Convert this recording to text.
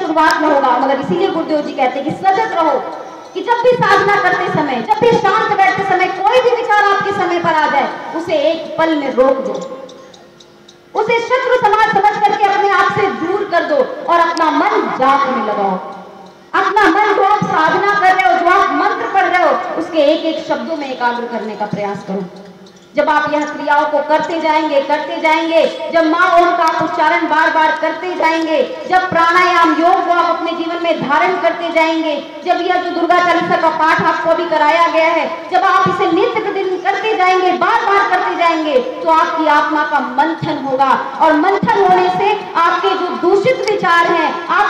शुरुआत में होगा, मगर इसीलिए गुरुदेव जी कहते हैं कि सजग रहो कि जब भी साधना करते समय, जब भी शांत बैठते समय कोई भी विचार आपके समय पर आ जाए, उसे एक पल में रोक दो। उसे शत्रु समाज समझ करके अपने आप से दूर कर दो और अपना मन जाप में लगाओ। अपना मन जो आप साधना कर रहे हो, जो आप मंत्र पढ़ रहे हो, उसके एक एक शब्दों में एकाग्र करने का प्रयास करो। जब आप यह क्रियाओं को करते जाएँगे करते जाएँगे, जब माँ ओम का उच्चारण बार बार करते जाएँगे, जब प्राणायाम योग को आप अपने जीवन में धारण करते जाएँगे, जब यह जो दुर्गा चालीसा का पाठ आपको अभी कराया गया है, जब आप इसे नित्य दिन करते जाएँगे बार बार करते जाएँगे तो आपकी आत्मा का मंथन होगा। और मंथन होने से आपके जो दूषित विचार हैं, आप